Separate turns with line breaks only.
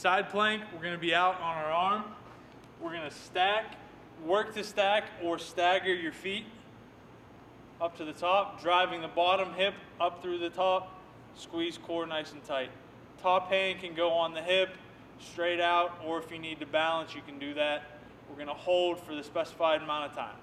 Side plank, we're gonna be out on our arm. We're gonna stack, work to stack or stagger your feet up to the top, driving the bottom hip up through the top, squeeze core nice and tight. Top hand can go on the hip, straight out, or if you need to balance, you can do that. We're gonna hold for the specified amount of time.